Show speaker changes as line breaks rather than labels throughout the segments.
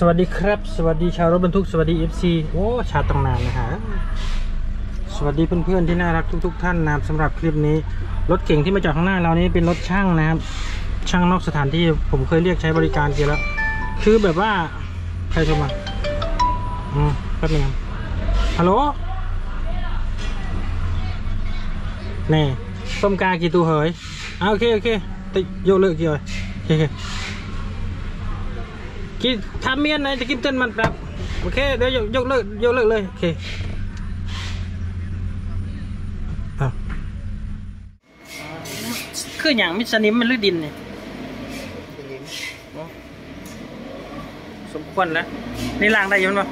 สวัสดีครับ สวัสดีชาวรถบรรทุกสวัสดี FC โอ้ชาติตรงนานนะฮะสวัสดีเพื่อนๆที่น่ารักทุก ๆ ท่านนะครับสำหรับคลิปนี้รถเก่งที่มาจอดข้างหน้าเรานี้เป็นรถช่างนะครับ ช่างนอกสถานที่ผมเคยเรียกใช้บริการเกี่ยวแล้ว คือแบบว่าใครโทรมาอืมแป๊บนึงฮัลโหลแน่ต้มกากี่ตัวเหยอ่าโอเคโอเคติโยเลิกกี่เลยโอเคโอเคกินทำเมียนนะจะกินเต้นมันปรับโอเคเดี๋ยวยกยกเลิกยกเลิกเลยโอเคอะคืออย่างมิสนิมมันลือดินเนี่ยสมควรแล้วนี่ล้างได้อยังปะ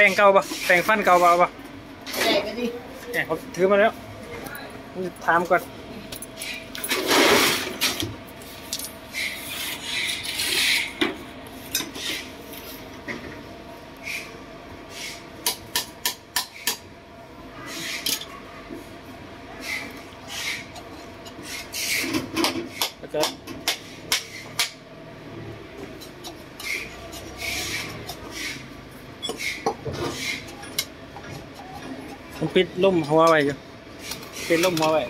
ปรงเก่า
ปะแปรงฟันเก่าปะเอาปะ
แจกกันดิ
เนี่ยผมถือมาแล้ว ถามก่อน ปิดล่มหัวไว้อยู่ปิดล่มหัวไว้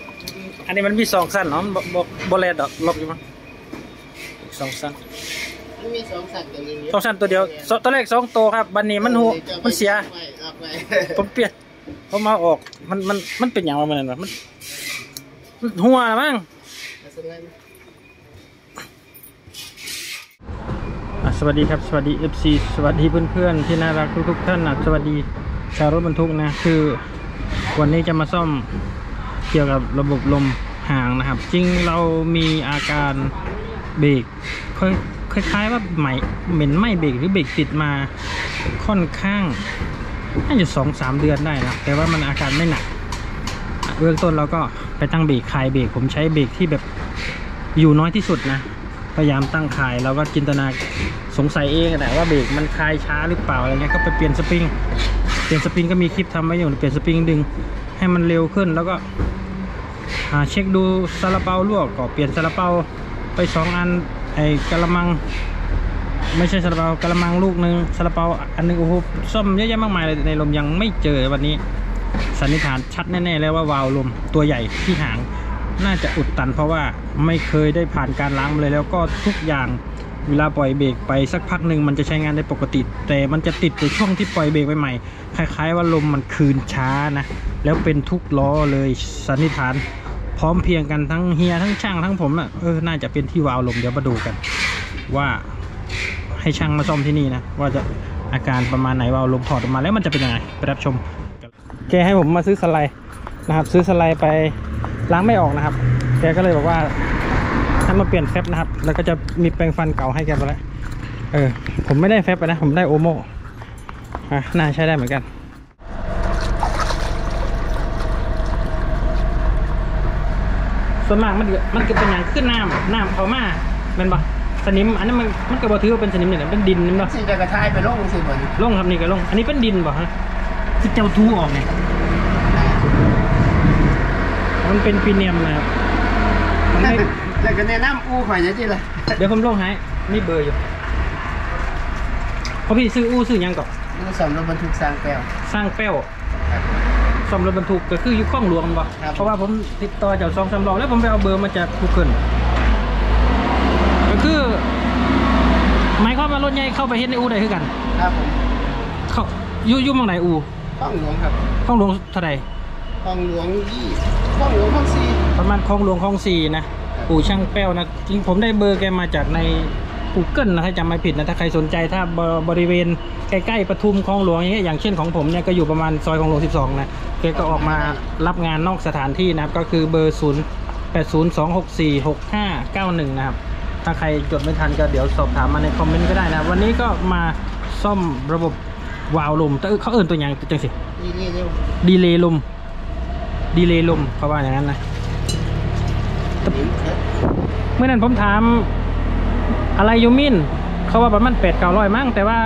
อันนี้มันมีสองสั้นเนาะมันบ่บ่บ่แลดดอกล็อกอยู่มั้งอีกสองสั้น
มันมีสองสัตว์กันนี้
สองสั้นตัวเดียวสตอนแรกสองตัวครับบันนี้มันหัวมันเสีย
ออกไป
ผมเปลี่ยนผมมาออกมันมันมันเป็นอย่างว่ามันนั่นวะมันมันหัวละมั้ง
สนั้น
อะสวัสดีครับ สวัสดี FC สวัสดีเพื่อนๆที่น่ารักทุกๆท่านนะสวัสดีชาวรถบรรทุกนะคือ วันนี้จะมาซ่อมเกี่ยวกับระบบลมห่างนะครับ จริงเรามีอาการเบรกคล้ายๆว่าไหมเหม็นไหมเบรกหรือเบรกติดมาค่อนข้างน่าจะสองสามเดือนได้นะแต่ว่ามันอาการไม่หนักเบื้องต้นเราก็ไปตั้งเบรกคลายเบรกผมใช้เบรกที่แบบอยู่น้อยที่สุดนะ พยายามตั้งคลายแล้วก็จินตนาสงสัยเองแหละว่าเบรกมันคลายช้าหรือเปล่าอะไรเงี้ยก็ไปเปลี่ยนสปริง ปลี่ยนสปริงก็มีคลิปทำไว้อยู่เปลี่ยนสปริงดึงให้มันเร็วขึ้นแล้วก็หาเช็คดูซาลาเปาลวกก็เปลี่ยนซาลาเปาไปสองอันไอ้กะละมัง ไม่ใช่ซาลาเปากะละมังลูกหนึ่งซาลาเปาอันหนึงโอ้โหซ่อมเยอะแยะมากมายเลยในลมยังไม่เจอวันนี้สันนิษฐานชัดแน่ๆแล้วว่าวาล์วลมตัวใหญ่ที่หางน่าจะอุดตันเพราะว่าไม่เคยได้ผ่านการล้างเลยแล้วก็ทุกอย่าง เวลาปล่อยเบรกไปสักพักหนึ่งมันจะใช้งานได้ปกติ แต่มันจะติดในช่วงที่ปล่อยเบรกใหม่ๆคล้าย ๆ ว่าลมมันคืนช้านะ แล้วเป็นทุกล้อเลยสันนิษฐาน พร้อมเพียงกันทั้งเฮียทั้งช่างทั้งผมอะเออน่าจะเป็นที่วาล์วลมเดี๋ยวมาดูกัน ว่าให้ช่างมาซ่อมที่นี่นะ ว่าจะอาการประมาณไหนวาล์วลมถอดออกมาแล้วมันจะเป็นยังไงไปรับชมแกให้ผมมาซื้อสไลด์นะครับ ซื้อสไลด์ไปล้างไม่ออกนะครับ แกก็เลยบอกว่า ให้มาเปลี่ยนแฟบนะครับ แล้วก็จะมีแปรงฟันเก่าให้แกไปแล้วเออ ผมไม่ได้แฟบไปนะ ผมได้โอโมอะน่าใช้ได้เหมือนกันส่วนมากมันก็มันก็เป็นอย่างขึ้นน้ำน้ำเขามาเป็นปะสนิม อันนั้นมันมันก็บอถือว่าเป็นสนิมเนี่ยเป็นดินนี่เนาะ
สิจะกระทายไปลงสิบน
ลงครับนี่ก็ลง อันนี้เป็นดินป่ะฮะที่เจ้าทูออกเนี่ยมันเป็นพรีเนียมนะครับมันไม่
แล้วก็แนะนำอู้ข่อยจะที่ละ
เดี๋ยวผมลงให้มีเบอร์อยู่เพราะพี่ซื้ออู้ซื้อหยังก่อน
อู้สำรถบรรทุกสร้างแก้ว
สร้างแป้วซ่อมรถบรรทุกก็คืออยู่ข้องหลวงบ่
ครับ
เพราะว่าผมติดต่อจากซองสำรองแล้วผมไปเอาเบอร์มาจากกูเกิลก็คือหมายความว่ารถใหญ่เข้าไปเฮ็ดในอูได้คือกัน
ครับผม
เขาอยู่อยู่หมองไหนอู
ห้องหลวงครับ
ข้องหลวงเท่าไหร่
ห้องหลวงยี่ห้องหลวงห้องสี่
ประมาณคลองหลวงคลองสี่นะ อู่ช่างแป้วนะจริงผมได้เบอร์แกมาจากใน Google นะถ้าจำไม่ผิดนะถ้าใครสนใจถ้าบบริเวณใกล้ๆปทุมคลองหลวงอย่างเงี้ยอย่างเช่นของผมเนี่ยก็อยู่ประมาณซอยคลองหลวง 12 นะแกก็ออกมารับงานนอกสถานที่นะครับก็คือเบอร์ 0 8 0 2 6 4 6 5 9 1 นะครับ ถ้าใครจดไม่ทันก็เดี๋ยวสอบถามมาในคอมเมนต์ก็ได้นะวันนี้ก็มาซ่อมระบบวาล์วลมแต่เออเขาเอิ่นตัวอย่างจังสิ
นี่นี่เร็ว
ดีเลย์ลมดีเลย์ลมเขาว่าอย่างนั้นนะ เมื่อนั้นผมถามอะไรยูมินเขาว่าประมาณแปดเก้าร้อยมั้งแต่ว่า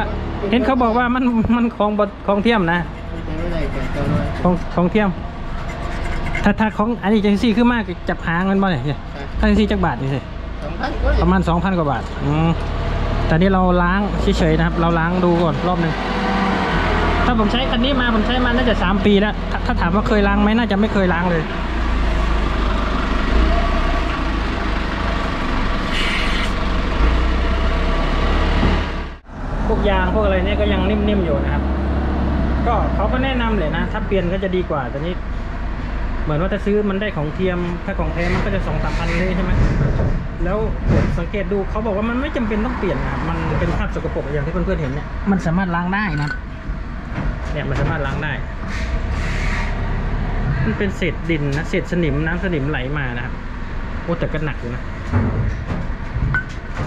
เห็นเขาบอกว่ามันมันของบของเทียมนะ
ไม่ได้แต่เจ้าน้อย
ของของเทียม ถ้าถ้าของอันนี้จังซี่คือมากจับหางมันบ่เนี่ยถ้าจังซี่จักบาทนี่สิ
สองพันก็
ประมาณ2,000กว่าบาทอืมแต่นี่เราล้างเฉยๆนะครับ เราล้างดูก่อนรอบหนึ่งถ้าผมใช้คันนี้มาผมใช้มาน่าจะ3ปีแล้วถ้าถ้าถามว่าเคยล้างไหมน่าจะไม่เคยล้างเลย วกยางพวกอะไรเนี่ยก็ยังนิ่มๆอยู่นะครับ ก็เขาก็แนะนำเลยนะ ถ้าเปลี่ยนก็จะดีกว่าแต่นี้ เหมือนว่าถ้าซื้อมันได้ของเทียม ถ้าของแท้มันก็จะสองสามพันเลยใช่ไหมแล้วผมสังเกตดูเขาบอกว่ามันไม่จำเป็นต้องเปลี่ยนนะมันเป็นภาพสกปรกอย่างที่เพื่อนๆเห็นเนี่ยมันสามารถล้างได้นะเนี่ยมันสามารถล้างได้ มันเป็นเศษดินนะเศษสนิมน้ำสนิมไหลมานะครับโอ้แต่ก็หนักอยู่นะ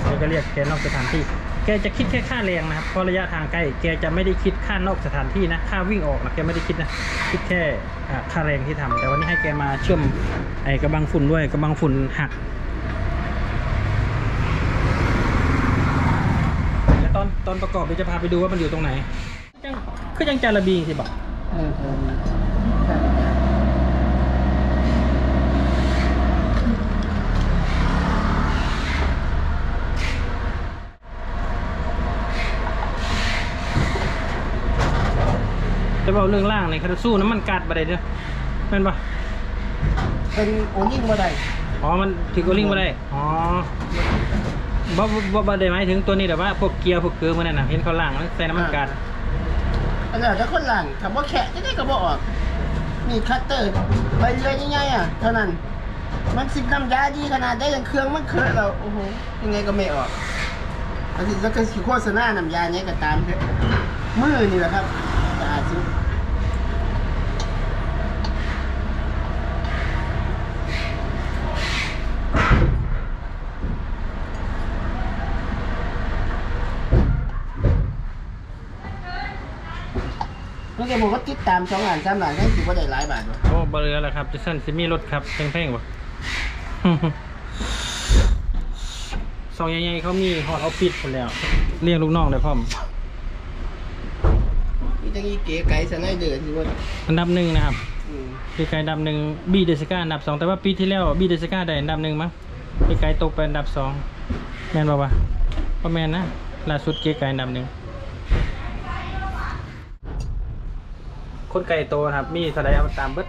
แกก็เรียกแกนอกสถานที่ แกจะคิดแค่ค่าแรงนะครับเพราะระยะทางใกล้แกจะไม่ได้คิดค่านอกสถานที่นะค่าวิ่งออกนะแกไม่ได้คิดนะคิดแค่ค่าแรงที่ทำแต่วันนี้ให้แกมาเชื่อมไอ้กระบังฝุ่นด้วยกระบังฝุ่นหักแล้วตอนตอนประกอบเดี๋ยวจะพาไปดูว่ามันอยู่ตรงไหนยังคือยังจาระบีสิบอก
เออเออ
จะบอกเรื่องล่างในคาราสู้น้ำมันกัดบะไดเด้อแม่นปะ
เป็นโอยิ่งบ่ได้
อ๋อมันถือโกลิงมาได้อ๋อบ่บ่บ่บ่ได้หมายถึงตัวนี้แต่ว่าพวกเกียร์พวกเกลือมันนั่นน่ะเห็นเขาล่างแล้วใส่น้ำมันกัด
อันนั้นถ้าคนหลังถ้าบ่แขะจะได้ก็บ่ออกมีคัตเตอร์ใบเลื่อยง่ายๆอะเท่านั้นมันสิบน้ำยาดีขนาดได้ยังเครื่องมันเคอะเราโอ้โหยังไงก็ไม่ออกอันนี้แล้วก็สิโฆษณาน้ำยาเนี้ยก็ตามเถอะมือนี่แหละครับสะอาดสุด เมื่อกี้ผมก็ติดตามสองหลานสามหลานได้สิว่าได้หลายบาทวะ
โอ้บเรือแล้วครับจะสั้นซิมีรถครับแพงๆบ่ซองใหญ่ๆเขามีฮอตออฟฟิศหมดแล้ว เรียกลูกน้องได้พร้อม
มีตั้งอีเก๋ไก่สไนเดอร์สิว่า
อันดับหนึ่งนะครับ
อืม
ปีไกลอันดับหนึ่งบีเดสกาอันดับสองแต่ว่าปีที่แล้วบีเดสกาได้อันดับหนึ่งมั้งปีไกลตกไปอันดับสองแมนบอกว่าก็แมนนะล่าสุดเก๋ไกลอันดับหนึ่ง คนไก่โตนะครับ มีเท่าไรเอาตามเบิด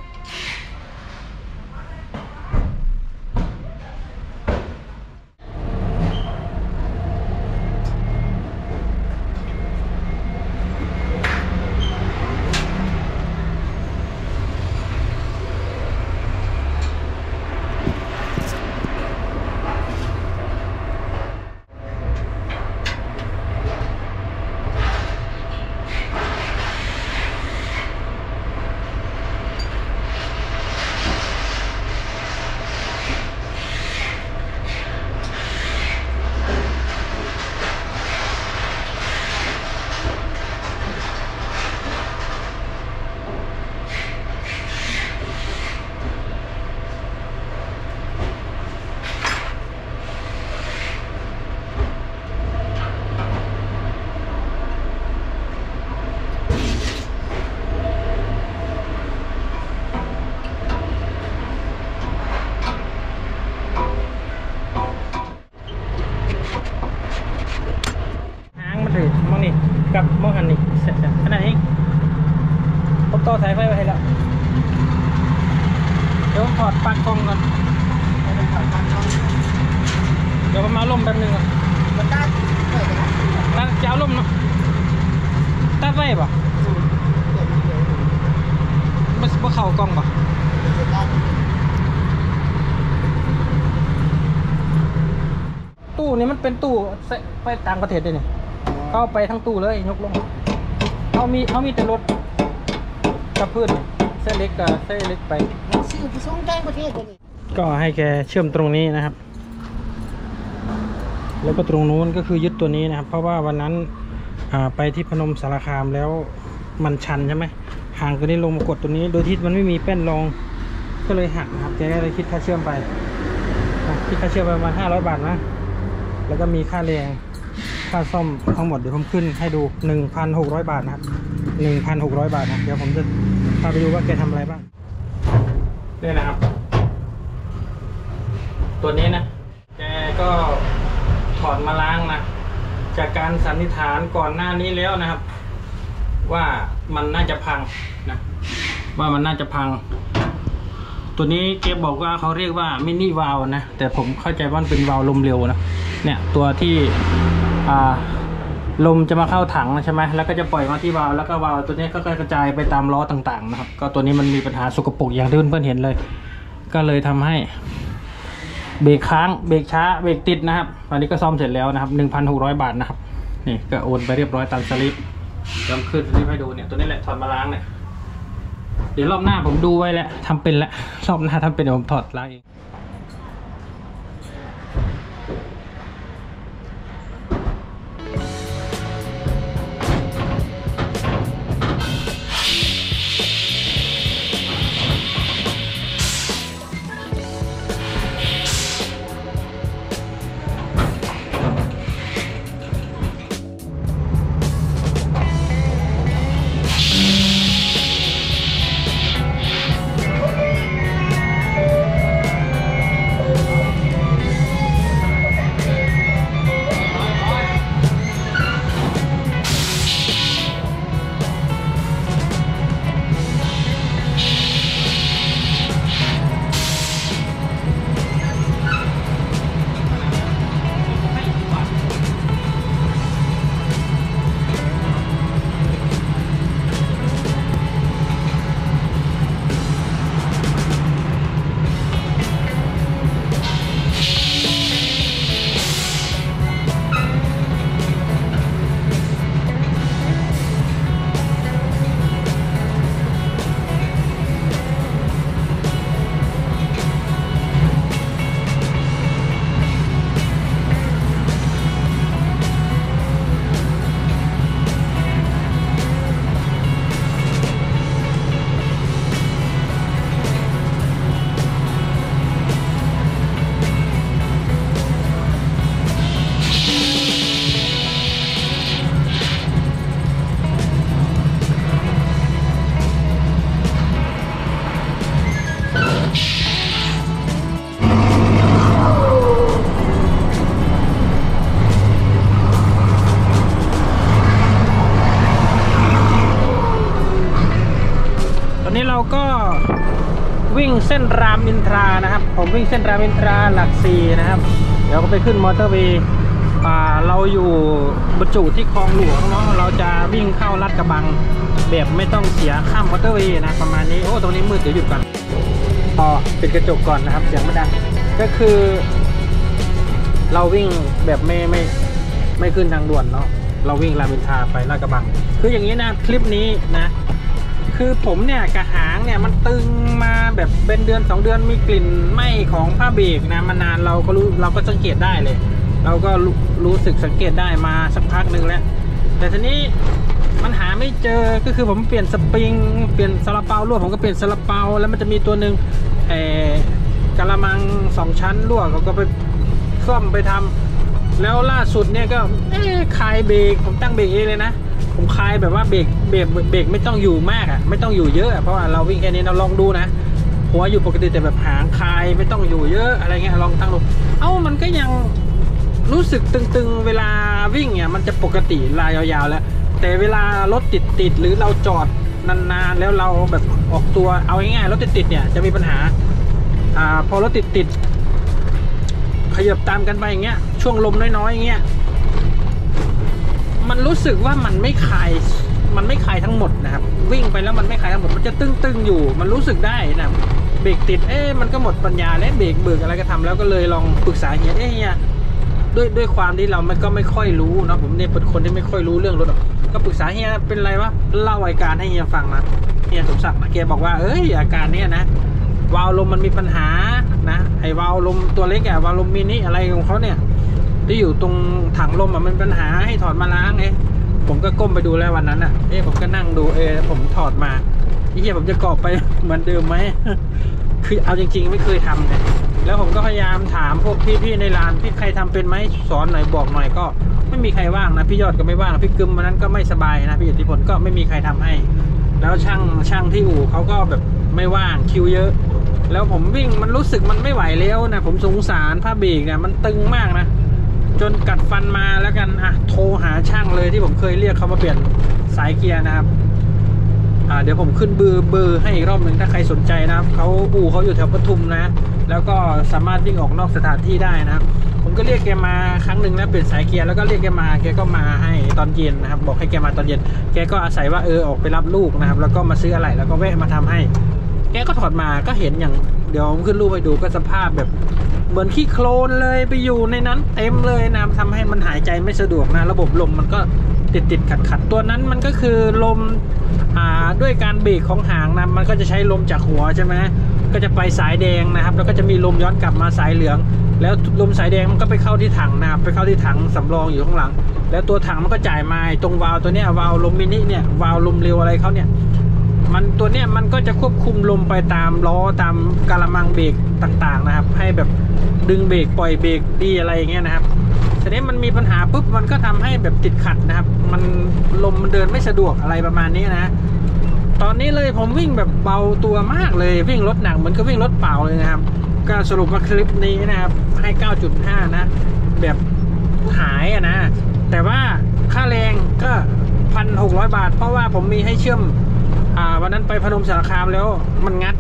หางมันถือมองนี่กับมองหันนี่เสร็จแล้วขนาดนี้ผมต่อสายไฟไว้ให้แล้ว เดี๋ยวผมถอดปลั๊กกล้องก่อน เดี๋ยวผมมาล่มแป๊บนึงก่อน
มันได้เปิดนะ
ตั้งจะเอาล่มเนาะตั ดไว้ป่ะมันบ่เข้ากล้องป่ะตู้นี้มันเป็นตู้เสไปต่างประเทศเลยนี่ก็เอาไปทั้งตู้เลยยกลงเขามีเขามีแต่รถกระพื้นเส้นเล็กกับเส้นเล็กไป
ซื้อไปส่งต่างประเทศตัวนี้
ก็ให้แกเชื่อมตรงนี้นะครับ แล้วก็ตรงนู้นก็คือยึดตัวนี้นะครับ เพราะว่าวันนั้นอ่า ไปที่พนมสารคามแล้วมันชันใช่ไหมห่างตัวนี้ลงมากดตัวนี้ โดยที่มันไม่มีแป้นรอง ก็เลยหักนะครับแกก็เลยคิดค่าเชื่อมไปคิดค่าเชื่อมไปประมาณห้าร้อยบาทนะ แล้วก็มีค่าแรงค่าซ่อมทั้งหมดเดี๋ยวผมขึ้นให้ดูหนึ่งพันหกร้อยบาทนะครับหนึ่งพันหกร้อยบาทนะเดี๋ยวผมจะพาไปดูว่าแกทำอะไรบ้างนี่นะครับ ตัวนี้นะแกก็ถอดมาล้างนะ จากการสันนิษฐานก่อนหน้านี้แล้วนะครับ ว่ามันน่าจะพังนะว่ามันน่าจะพัง ตัวนี้เจ๊บอกว่าเขาเรียกว่ามินิวาลวนะแต่ผมเข้าใจว่ามันเป็นวาล์วลมเร็วนะเนี่ยตัวที่ลมจะมาเข้าถังนะใช่ไหมแล้วก็จะปล่อยมาที่วาล์วแล้วก็วาล์วตัวนี้ก็กระจายไปตามล้อต่างๆนะครับ ก็ตัวนี้มันมีปัญหาสกปรกอย่างที่เพื่อนๆเห็นเลย ก็เลยทำให้ เบรกค้างเบรกช้าเบรกติดนะครับ ตอนนี้ก็ซ่อมเสร็จแล้วนะครับ 1,600 บาทนะครับ นี่ก็โอนไปเรียบร้อยตามสลิปจำขึ้นสลิปให้ดูเนี่ยตัวนี้แหละถอดมาล้างเนี่ยเดี๋ยวรอบหน้าผมดูไว้แล้วทำเป็นแล้วรอบหน้าทำเป็นเดี๋ยวผมถอดล้างเอง เส้นรามอินทรานะครับ ผมวิ่งเส้นรามอินทราหลักสี่นะครับ เดี๋ยวก็ไปขึ้นมอเตอร์เวย์อ่าเราอยู่บรรจุที่คลองหลวงเนาะเราจะวิ่งเข้าลาดกระบังแบบไม่ต้องเสียข้ามมอเตอร์เวย์นะประมาณนี้โอ้ตรงนี้มืดเดี๋ยวหยุดก่อนต่อปิดกระจกก่อนนะครับ เสียงไม่ดังก็คือ เราวิ่งแบบไม่ไม่ไม่ขึ้นทางด่วนเนาะเราวิ่งรามอินทราไปลาดกระบัง คืออย่างนี้นะคลิปนี้นะ คือผมเนี่ยกระหางเนี่ยมันตึงมาแบบเป็นเดือนสองเดือนมีกลิ่นไหม้ของผ้าเบรกนะมานานเราก็รู้เราก็สังเกตได้เลย เราก็รู้สึกสังเกตได้มาสักพักหนึ่งแล้ว แต่ทีนี้มันหาไม่เจอก็คือผมเปลี่ยนสปริง เปลี่ยนซาลาเปารั่วผมก็เปลี่ยนซาลาเปาแล้วมันจะมีตัวหนึ่งเออกะละมังสองชั้นรั่วเขาก็ไปซ่อมไปทำแล้วล่าสุดเนี่ยก็เอ๊ะคลายเบรกผมตั้งเบรกเองเลยนะ ผมคลายแบบว่าเบรกเบรกเบรกไม่ต้องอยู่มากอะไม่ต้องอยู่เยอะเพราะว่าเราวิ่งแค่นี้เราลองดูนะหัวอยู่ปกติแต่แบบหางคลายไม่ต้องอยู่เยอะอะไรเงี้ยลองตั้งดูเอ้ามันก็ยังรู้สึกตึงๆเวลาวิ่งเนี่ยมันจะปกติลายยาวๆแล้ว แต่เวลารถติดติดหรือเราจอดนานๆแล้วเราแบบออกตัวเอาง่ายๆรถติดติดเนี่ยจะมีปัญหาอ่าพอรถติดติดขยับตามกันไปอย่างเงี้ยช่วงลมน้อยๆอย่างเงี้ย มันรู้สึกว่ามันไม่คลายมันไม่คลายทั้งหมดนะครับ วิ่งไปแล้วมันไม่คลายทั้งหมดมันจะตึงๆอยู่ มันรู้สึกได้นะเบรกติดเอ๊ะมันก็หมดปัญญาแล้วเบรกเบิกอะไรก็ทำแล้วก็เลยลองปรึกษาเฮียเอ๊ะเฮียด้วยด้วยความที่เราไม่ก็ไม่ค่อยรู้เนาะผมเนี่ยเป็นคนที่ไม่ค่อยรู้เรื่องรถกก็ปรึกษาเฮียเป็นไรวะเล่าอาการให้เฮียฟังนะเฮียสมศักดิ์นะแกบอกว่าเอ้ยอาการเนี้ยนะวาล์วลมมันมีปัญหานะไอ้วาล์วลมตัวเล็กอะวาล์วลมมินิอะไรของเขาเนี่ย ที่อยู่ตรงถังลมอะมันเป็นปัญหาให้ถอดมาล้างเองผมก็ก้มไปดูแล้ววันนั้นอะเอ๊ะผมก็นั่งดูเอผมถอดมาไอ้เฮียผมจะกรอบไปเหมือนเดิมไหมคือเอาจริง ๆ ไม่เคยทำไงแล้วผมก็พยายามถามพวกพี่ๆในร้านพี่ใครทำเป็นไหมสอนหน่อยบอกหน่อยก็ ไม่มีใครว่างนะพี่ยอดก็ไม่ว่างพี่กึมวันนั้นก็ไม่สบายนะพี่อิทธิพลก็ไม่มีใครทำให้ แล้วช่างช่างที่อู่เขาก็แบบไม่ว่างคิวเยอะ แล้วผมวิ่งมันรู้สึกมันไม่ไหวแล้วนะผมสงสารผ้าเบรกเนี่ยมันตึงมากนะ จนกัดฟันมาแล้วกันอะโทรหาช่างเลยที่ผมเคยเรียกเขามาเปลี่ยนสายเกียร์นะครับอ่าเดี๋ยวผมขึ้นเบอร์เบอร์ให้อีกรอบหนึ่งถ้าใครสนใจนะครับเขาอู่เขาอยู่แถวปทุมนะ แล้วก็สามารถวิ่งออกนอกสถานที่ได้นะครับ ผมก็เรียกแกมาครั้งหนึ่งแล้วเปลี่ยนสายเกียร์แล้วก็เรียกแกมาแกก็มาให้ตอนเย็นนะครับ บอกให้แกมาตอนเย็น แกก็อาศัยว่าเออออกไปรับลูกนะครับ แล้วก็มาซื้ออะไรแล้วก็แวะมาทำให้ แกก็ถอดมาก็เห็นอย่างเดี๋ยวผมขึ้นรูปให้ดูก็สภาพแบบ เหมือนขี้โคลนเลยไปอยู่ในนั้นเต็มเลยนะทำให้มันหายใจไม่สะดวกนะระบบลมมันก็ติดติดขัดขัดตัวนั้นมันก็คือลมอ่าด้วยการเบรกของหางนะมันก็จะใช้ลมจากหัวใช่ไหมก็จะไปสายแดงนะครับ แล้วก็จะมีลมย้อนกลับมาสายเหลือง แล้วลมสายแดงมันก็ไปเข้าที่ถังนะไปเข้าที่ถังสำรองอยู่ข้างหลัง แล้วตัวถังมันก็จ่ายมาตรงวาล์วตัวเนี้ยวาล์วลมมินิเนี่ยวาล์วลมเร็วอะไรเขาเนี่ย มันตัวเนี้ยมันก็จะควบคุมลมไปตามล้อตามกาละมังเบรกต่างๆนะครับ ให้แบบดึงเบรกปล่อยเบรกดีอะไรอย่างเงี้ยนะครับทีนี้มันมีปัญหาปุ๊บมันก็ทำให้แบบติดขัดนะครับ มันลมมันเดินไม่สะดวกอะไรประมาณนี้นะ ตอนนี้เลยผมวิ่งแบบเบาตัวมากเลยวิ่งรถหนักเหมือนก็วิ่งรถเปล่าเลยนะครับ ก็สรุปว่าคลิปนี้นะครับ ให้ 9.5 นะ แบบหายนะ แต่ว่าค่าแรงก็พันหกร้อยบาท เพราะว่าผมมีให้เชื่อม อ่าวันนั้นไปพนมสารคามแล้วมันงัด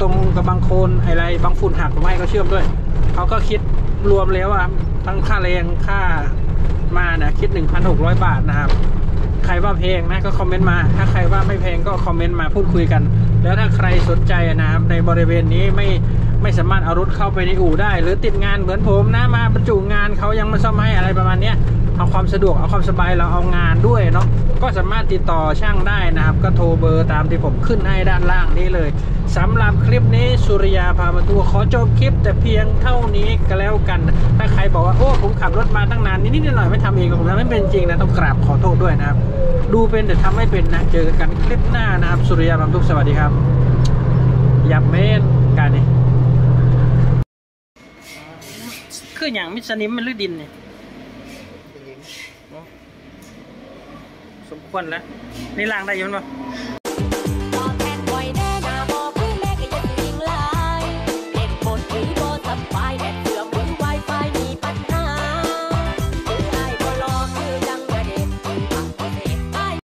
ตรงกับบางโคนอะไรบางฝุ่นหักผมให้เขาเชื่อมด้วย เขาก็คิดรวมแล้วอะทั้งค่าแรงค่ามาเนะคิด 1,600 บาทนะครับ ใครว่าแพงนะก็คอมเมนต์มา ถ้าใครว่าไม่แพงก็คอมเมนต์มาพูดคุยกัน แล้วถ้าใครสนใจนะครับในบริเวณนี้ไม่ไม่สามารถเอารถเข้าไปในอู่ได้ หรือติดงานเหมือนผมนะมาบรรจุงานเขายังมาซ่อมให้อะไรประมาณเนี้ย เอาความสะดวกเอาความสบายเราเอางานด้วยเนาะก็สามารถติดต่อช่างได้นะครับ ก็โทรเบอร์ตามที่ผมขึ้นให้ด้านล่างนี้เลยสำหรับคลิปนี้สุริยาพามาทัวขอจบคลิป แต่เพียงเท่านี้ก็แล้วกัน ถ้าใครบอกว่าโอ้ผมขับรถมาตั้งนานนิดๆหน่อยๆไม่ทำเองผมทำไม่เป็นจริงนะต้องกราบขอโทษด้วยนะครับ ดูเป็นแต่ทำไม่เป็นนะเจอกันคลิปหน้านะครับสุริยาบำทุกสวัสดีครับยับเมนการนี่คืออย่างมิสนิมมันลือดินเนี่ย ควนแล้วนี่ล่างได้ยังมั้ย